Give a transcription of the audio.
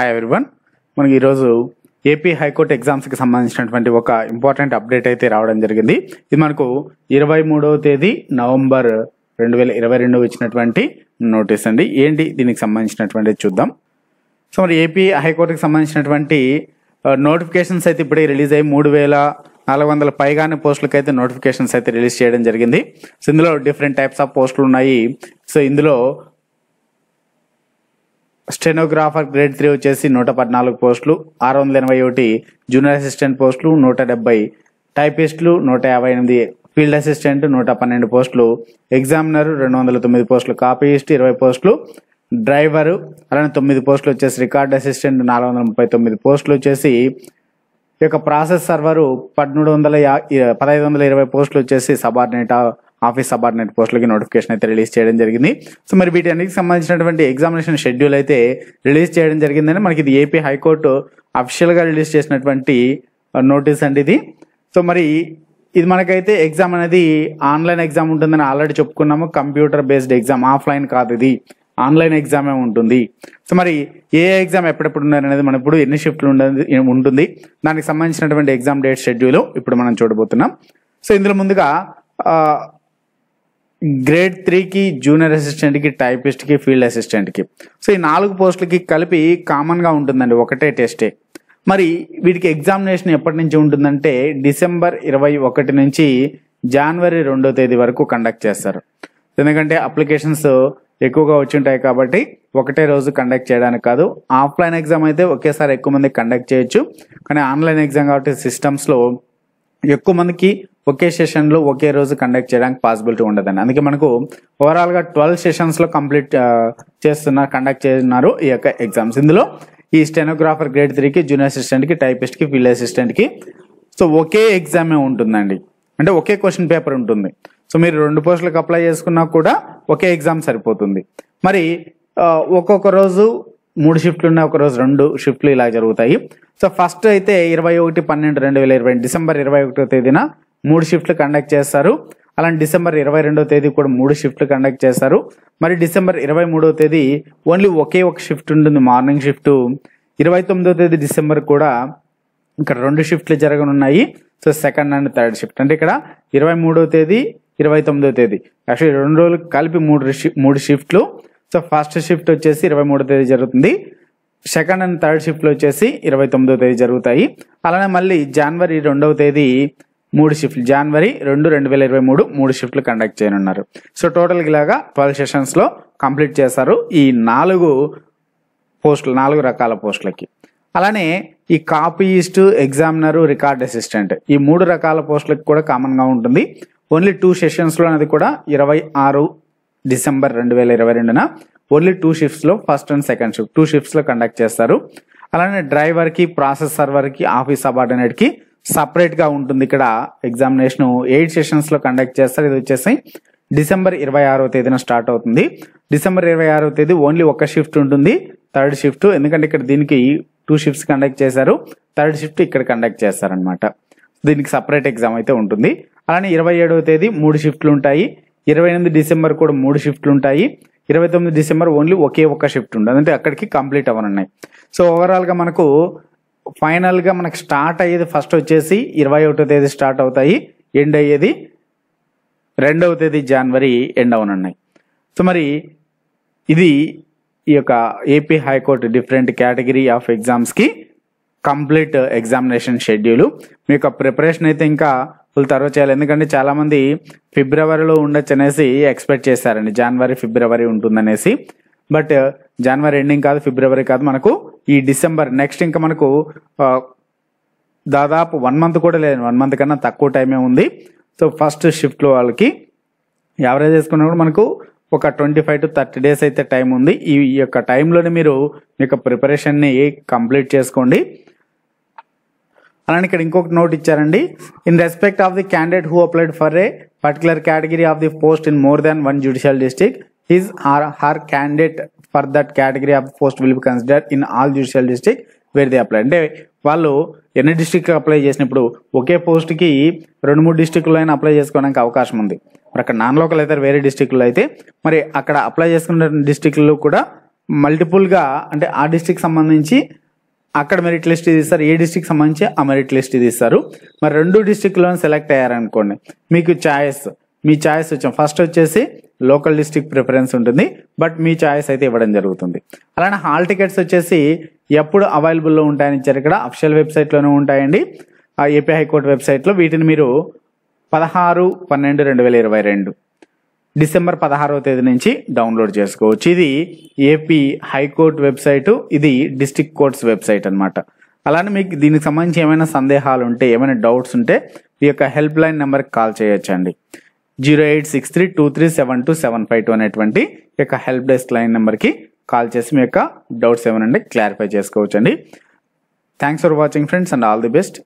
Hi everyone మనకి ఈరోజు AP high court ఎగ్జామ్స్కి సంబంధించినటువంటి ఒక ఇంపార్టెంట్ అప్డేట్ అయితే రావడం జరిగింది. ఇది మనకు ఇరవై మూడవ తేదీ నవంబర్ రెండు వేల ఇరవై రెండు ఇచ్చినటువంటి నోటీస్ అండి. ఏంటి? దీనికి సంబంధించినటువంటి చూద్దాం. సో మరి ఏపీ హైకోర్టుకి సంబంధించినటువంటి నోటిఫికేషన్స్ అయితే ఇప్పుడే రిలీజ్ అయ్యి మూడు వేల నాలుగు వందల పైగానే పోస్టులకు అయితే నోటిఫికేషన్స్ అయితే రిలీజ్ చేయడం జరిగింది. సో ఇందులో డిఫరెంట్ టైప్స్ ఆఫ్ పోస్టులు ఉన్నాయి. సో ఇందులో స్టెనోగ్రాఫర్ గ్రేడ్ త్రీ వచ్చేసి నూట పద్నాలుగు పోస్టులు ఆరు వందల ఎనభై ఒకటి జూనియర్ అసిస్టెంట్ పోస్టులు నూట డెబ్బై టైపిస్టులు నూట యాభై ఎనిమిది ఫీల్డ్ అసిస్టెంట్ నూట పన్నెండు పోస్టులు ఎగ్జామినర్ రెండు వందల తొమ్మిది పోస్టులు కాపీయిస్ట్ ఇరవై పోస్టులు డ్రైవరు అలానే తొమ్మిది పోస్టులు వచ్చేసి రికార్డ్ అసిస్టెంట్ నాలుగు వందల ముప్పై తొమ్మిది పోస్టులు వచ్చేసి ఈ యొక్క ప్రాసెస్ సర్వరు పదమూడు వందల యా- పదహైదు వందల ఇరవై పోస్టులు వచ్చేసి సబార్డినేట్ ఆఫీస్ సబార్డినేట్ పోస్టులకి నోటిఫికేషన్ అయితే రిలీజ్ చేయడం జరిగింది. సో మరి వీటన్నిటికి సంబంధించినటువంటి ఎగ్జామినేషన్ షెడ్యూల్ అయితే రిలీజ్ చేయడం జరిగిందని మనకి ఇది ఏపీ హైకోర్టు అఫిషియల్గా రిలీజ్ చేసినటువంటి నోటీస్ అండి ఇది. సో మరి ఇది మనకైతే ఎగ్జామ్ అనేది ఆన్లైన్ ఎగ్జామ్ ఉంటుందని ఆల్రెడీ చెప్పుకున్నాము. కంప్యూటర్ బేస్డ్ ఎగ్జామ్ ఆఫ్లైన్ కాదు ఇది. ఆన్లైన్ ఎగ్జామే ఉంటుంది. సో మరి ఏ ఎగ్జామ్ ఎప్పుడెప్పుడు ఉన్నది అనేది మనం ఇప్పుడు ఎన్ని షిఫ్ట్లు ఉంటుంది. దానికి సంబంధించినటువంటి ఎగ్జామ్ డేట్ షెడ్యూల్ ఇప్పుడు మనం చూడబోతున్నాం. సో ఇందులో ముందుగా గ్రేడ్ త్రీకి జూనియర్ అసిస్టెంట్కి టైపిస్ట్కి ఫీల్డ్ అసిస్టెంట్కి సో ఈ నాలుగు పోస్టులకి కలిపి కామన్గా ఉంటుందండి ఒకటే టెస్టే మరి వీటికి ఎగ్జామినేషన్ ఎప్పటి నుంచి ఉంటుందంటే డిసెంబర్ ఇరవై ఒకటి నుంచి జనవరి రెండో తేదీ వరకు కండక్ట్ చేస్తారు. ఎందుకంటే అప్లికేషన్స్ ఎక్కువగా వచ్చి ఉంటాయి కాబట్టి ఒకటే రోజు కండక్ట్ చేయడానికి కాదు ఆఫ్లైన్ ఎగ్జామ్ అయితే ఒకేసారి ఎక్కువ మంది కండక్ట్ చేయొచ్చు. కానీ ఆన్లైన్ ఎగ్జామ్ కాబట్టి సిస్టమ్స్లో ఎక్కువ మందికి ఒకే సెషన్లో ఒకే రోజు కండక్ట్ చేయడానికి పాసిబిలిటీ ఉండదండి. అందుకే మనకు ఓవరాల్గా ట్వెల్వ్ సెషన్స్లో కంప్లీట్ చేస్తున్నారు కండక్ట్ చేస్తున్నారు ఈ యొక్క ఎగ్జామ్స్ ఇందులో ఈ స్టెనోగ్రాఫర్ గ్రేడ్ త్రీకి జూనియర్ అసిస్టెంట్కి టైపిస్ట్కి ఫీల్డ్ అసిస్టెంట్కి సో ఒకే ఎగ్జామే ఉంటుందండి. అంటే ఒకే క్వశ్చన్ పేపర్ ఉంటుంది. సో మీరు రెండు పోస్టులకు అప్లై చేసుకున్నా కూడా ఒకే ఎగ్జామ్ సరిపోతుంది. మరి ఒక్కొక్క రోజు మూడు షిఫ్ట్లు ఉన్నాయి ఒక రోజు రెండు షిఫ్ట్లు ఇలా జరుగుతాయి. సో ఫస్ట్ అయితే ఇరవై ఒకటి పన్నెండు రెండు వేల ఇరవై డిసెంబర్ ఇరవై ఒకటో తేదీన మూడు షిఫ్ట్లు కండక్ట్ చేస్తారు. అలానే డిసెంబర్ ఇరవై రెండో తేదీ కూడా మూడు షిఫ్ట్లు కండక్ట్ చేస్తారు. మరి డిసెంబర్ ఇరవై మూడో తేదీ ఓన్లీ ఒకే ఒక షిఫ్ట్ ఉంటుంది మార్నింగ్ షిఫ్ట్ ఇరవై తొమ్మిదో తేదీ డిసెంబర్ కూడా ఇక్కడ రెండు షిఫ్ట్లు జరగనున్నాయి. So second and third shift అంటే ఇక్కడ ఇరవై మూడో తేదీ ఇరవై తొమ్మిదో తేదీ. యాక్చువల్లీ రెండు రోజులు కలిపి మూడు మూడు షిఫ్ట్లు సో ఫస్ట్ షిఫ్ట్ వచ్చేసి ఇరవై మూడో తేదీ జరుగుతుంది. సెకండ్ అండ్ థర్డ్ షిఫ్ట్లు వచ్చేసి ఇరవై తొమ్మిదో తేదీ జరుగుతాయి. అలానే మళ్ళీ జనవరి రెండవ తేదీ మూడు షిఫ్ట్లు. జనవరి రెండు రెండు వేల ఇరవై మూడు మూడు షిఫ్ట్లు కండక్ట్ చేయనున్నారు. సో టోటల్గా ఇలాగా ట్వెల్వ్ సెషన్స్లో కంప్లీట్ చేశారు ఈ నాలుగు పోస్టులు నాలుగు రకాల పోస్టులకి. అలానే ఈ కాపీయిస్ట్ ఎగ్జామినర్ రికార్డ్ అసిస్టెంట్ ఈ మూడు రకాల పోస్టులకు కూడా కామన్గా ఉంటుంది. ఓన్లీ టూ సెషన్స్లో అనేది కూడా ఇరవై ఆరు డిసెంబర్ రెండు వేల ఇరవై రెండున only two షిఫ్ట్స్లో first and second shift two షిఫ్ట్స్లో conduct చేస్తారు. అలానే డ్రైవర్కి ప్రాసెస్ సర్వర్కి ఆఫీస్ సబార్డినేట్కి సపరేట్గా ఉంటుంది ఇక్కడ ఎగ్జామినేషన్ ఎయిట్ సెషన్స్లో కండక్ట్ చేస్తారు. ఇది వచ్చేసి డిసెంబర్ ఇరవై ఆరో తేదీన స్టార్ట్ అవుతుంది. డిసెంబర్ ఇరవై ఆరో తేదీ ఓన్లీ ఒక షిఫ్ట్ ఉంటుంది. థర్డ్ షిఫ్ట్ ఎందుకంటే ఇక్కడ దీనికి టూ షిఫ్ట్స్ కండక్ట్ చేశారు. థర్డ్ షిఫ్ట్ ఇక్కడ కండక్ట్ చేస్తారనమాట దీనికి సపరేట్ ఎగ్జామ్ అయితే ఉంటుంది. అలానే ఇరవై ఏడవ తేదీ మూడు షిఫ్ట్లు ఉంటాయి. ఇరవై ఎనిమిది డిసెంబర్ కూడా మూడు షిఫ్ట్లు ఉంటాయి. ఇరవై తొమ్మిది డిసెంబర్ ఓన్లీ ఒకే ఒక్క షిఫ్ట్ ఉంటుంది. అంటే అక్కడికి కంప్లీట్ అవ్వనున్నాయి. సో ఓవరాల్గా మనకు ఫైనల్గా మనకు స్టార్ట్ అయ్యేది ఫస్ట్ వచ్చేసి ఇరవై ఒకటో తేదీ స్టార్ట్ అవుతాయి. ఎండ్ అయ్యేది రెండవ తేదీ జనవరి ఎండ్ అవనున్నాయి. సో మరి ఇది ఈ యొక్క AP high court different category of ఎగ్జామ్స్కి కంప్లీట్ ఎగ్జామినేషన్ షెడ్యూలు మీ యొక్క ప్రిపరేషన్ అయితే ఇంకా ఫుల్ తర్వాత చేయాలి. ఎందుకంటే చాలామంది ఫిబ్రవరిలో ఉండొచ్చు అనేసి ఎక్స్పెక్ట్ చేశారండి జనవరి ఫిబ్రవరి ఉంటుందనేసి. బట్ జనవరి ఎండింగ్ కాదు ఫిబ్రవరి కాదు. మనకు ఈ డిసెంబర్ నెక్స్ట్ ఇంకా మనకు దాదాపు వన్ మంత్ కూడా లేదు వన్ మంత్ కన్నా తక్కువ టైమే ఉంది. సో ఫస్ట్ షిఫ్ట్లో వాళ్ళకి యావరేజ్ వేసుకున్నప్పుడు కూడా మనకు ఒక twenty five to thirty days అయితే టైం ఉంది. ఈ యొక్క టైంలోనే మీరు మీ యొక్క ప్రిపరేషన్ని కంప్లీట్ చేసుకోండి. అలానే ఇక్కడ ఇంకొక నోట్ ఇచ్చారండి. In respect of the candidate who applied for a particular category of the post in more than one judicial district his or her candidate for that category of post will be consider in all judicial district where the apply అంటే వాళ్ళు ఎన్ని district apply చేసినప్పుడు ఒకే పోస్ట్కి రెండు మూడు డిస్ట్రిక్ట్లో అయినా apply చేసుకోవడానికి అవకాశం ఉంది. మరి అక్కడ నాన్ లోకల్ అయితే వేరే డిస్ట్రిక్ట్లో అయితే మరి అక్కడ అప్లై చేసుకున్న డిస్ట్రిక్ట్లో కూడా మల్టిపుల్గా అంటే ఆ డిస్టిక్ సంబంధించి అక్కడ మెరిట్ లిస్ట్ ఇది ఇస్తారు. ఏ డిస్టిక్ సంబంధించి ఆ మెరిట్ లిస్ట్ ఇది ఇస్తారు. మరి రెండు డిస్టిక్లో సెలెక్ట్ అయ్యారనుకోండి మీకు ఛాయిస్ మీ ఛాయిస్ వచ్చాం. ఫస్ట్ వచ్చేసి లోకల్ డిస్టిక్ ప్రిఫరెన్స్ ఉంటుంది బట్ మీ ఛాయిస్ అయితే ఇవ్వడం జరుగుతుంది. అలానే హాల్ టికెట్స్ వచ్చేసి ఎప్పుడు అవైలబుల్లో ఉంటాయని ఇచ్చారు ఇక్కడ. అఫిషియల్ వెబ్సైట్లోనే ఉంటాయండి. ఆ ఏపీ హైకోర్టు వెబ్సైట్లో వీటిని మీరు పదహారు పన్నెండు రెండు వేల ఇరవై రెండు డిసెంబర్ పదహారవ తేదీ నుంచి డౌన్లోడ్ చేసుకోవచ్చు. ఇది ఏపీ హైకోర్టు వెబ్సైటు ఇది డిస్టిక్ కోర్ట్స్ వెబ్సైట్ అనమాట అలానే మీకు దీనికి సంబంధించి ఏమైనా సందేహాలు ఉంటే ఏమైనా డౌట్స్ ఉంటే ఈ యొక్క హెల్ప్ లైన్ నెంబర్కి కాల్ చేయొచ్చండి. Zero eight six three two three seven two seven five two అనేటువంటి ఈ యొక్క హెల్ప్ డెస్క్ లైన్ నెంబర్కి కాల్ చేసి మీ యొక్క డౌట్స్ ఏమైనా క్లారిఫై చేసుకోవచ్చండి. Thanks for watching friends and all the best.